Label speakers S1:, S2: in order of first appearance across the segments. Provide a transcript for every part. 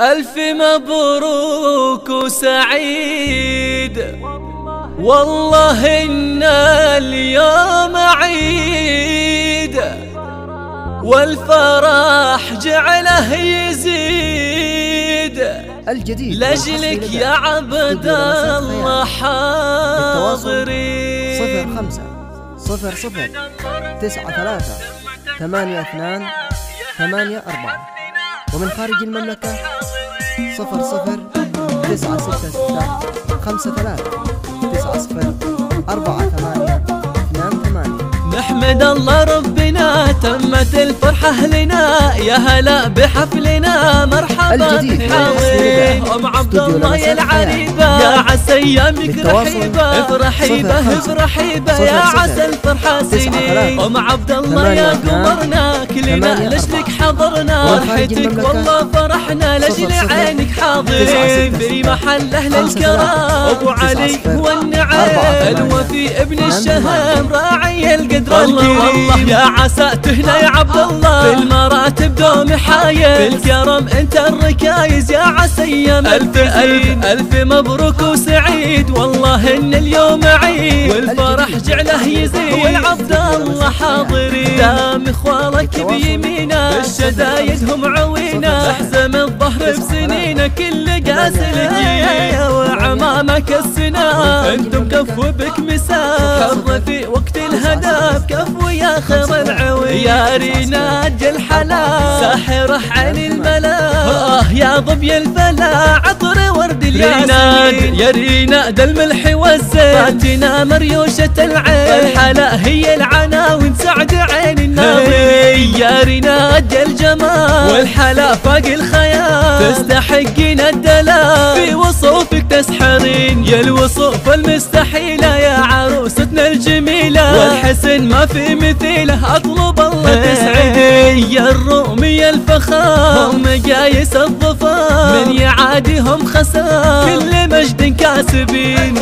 S1: ألف مبروك وسعيد. والله إن اليوم عيد. والفرح جعله يزيد.
S2: الجديد.
S1: لأجلك يا عبد الله حاضرين.
S2: صفر خمسة. صفر صفر. تسعة ثلاثة. ثمانية اثنان. ثمانية أربعة. ومن خارج المملكة صفر صفر تسعة ستة ستة خمسة ثلاثة تسعة. صفر أربعة ثمانية اثنان ثمانية
S1: نحمد الله ربنا تمت الفرحة لنا يا هلا بحفلنا مرحبا
S2: والأصلي
S1: أم عبد الله يا العريبة. يا عسى أيامك رحيبة. افرحي به افرحي به يا عسى الفرحة سنين. أم عبد الله يا قمرنا. كلنا
S2: أربعة.
S1: حضرنا
S2: المملكة.
S1: والله فرحنا
S2: صفر
S1: عينك حاضرين. في محل
S2: خمسة
S1: الكرام.
S2: تسعة
S1: علي هو النعيم الوفي ابن الشهام راعي القدر
S2: والله
S1: يا عسى تهنا يا عبد الله. في المراتب دوم حايز في الكرم أنت الركايز يا عسى يا ألف ألف ألف مبروك وسعيد. والله ان اليوم عيد والفرح جعله يزيد والعبد الله حاضرين. دام اخوالك بيمينه بالشدايد هم عوينة. أحزم الظهر بسنينة كل قاسل وعمامك السنة أنتم كفو بك مساء حر في وقت الهدف كفو يا خير العوي يا ريناد الحلا ساحر عين الملا آه. يا ظبي الفلا عطر ورد الياسمين. يا ريناد الملح والزين فاتنا مريوشة العين. الحلا هي العناوين سعد عين الناظرين يا ريناد الجمال. والحلا فاق الخيال. تستحقين الدلال. في وصوفك تسحرين يا الوصوف المستحيلة يا عروستنا الجميلة. والحسن ما في مثيلة أطلب الله تسعدين يا الرومي الفخار. مقاييس الظفار من يعاديهم خسار. كل مجد كاسبين.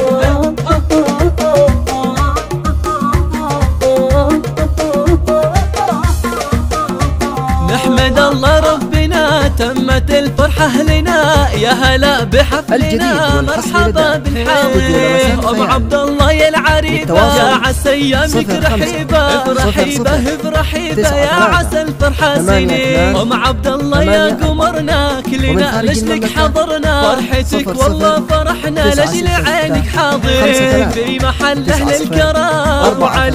S1: تمت الفرحة لنا يا هلا بحفلنا. مرحبا أم
S2: لمسات
S1: عبد الله يا العريبة يا عسى
S2: خمسة.
S1: رحيبة. به
S2: تسعة
S1: يا عسى الفرحة سنين أم عبد الله يا. قمرنا. كلنا لجلك حضرنا. فرحتك والله فرحنا. لجل عينك
S2: ثلاثة.
S1: في محل
S2: صفر.
S1: الكرام. ابو
S2: أربعة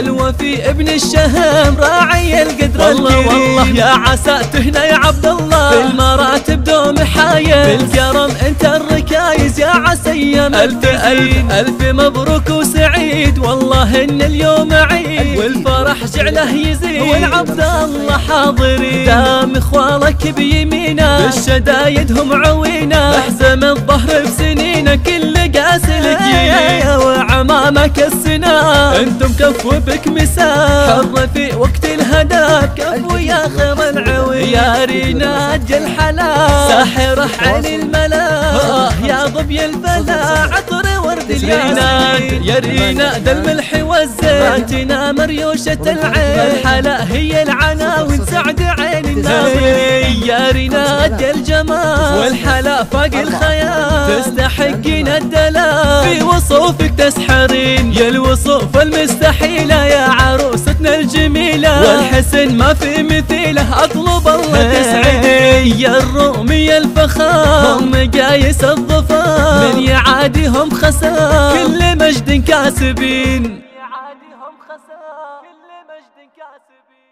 S1: الوفي ابن الشهام راعي القدر والله والله يا عسى تهنا يا عبد الله. في المراتب دوم حايز في الكرم انت الركايز يا عسى يا ألف ألف ألف. مبروك وسعيد والله إن اليوم عيد. والفرح جعله يزيد والعبد الله حاضرين. دام اخوالك بيمينه بالشدايد هم عوينه أحزم الظهر بسنينة. كل قاسل جيل وعمامك السنا. أنتم كفو بك مساء حر في وقت الهدف كفو يا خير العوي يا ريناد الحلا. ساحر عين الملا. آه. يا ظبي الفلا. عطر ورد اليانات يا ريناد الملح والزيتنا مريوشة العين. الحلا هي العناوين سعد عين الناظرين يا ريناد الجمال. والحلا فاق الخيال. تستحقين الدلال. في وصوفك تسحرين. يا الوصوف المستحيلة يا عروستنا الجميلة. والحسن ما في مثيله. أطلب الله تسعدين يا الرومي الفخار مقاييس الظفار من يعاديهم خسار كل مجد كاسبين. كل مجد كاسبين.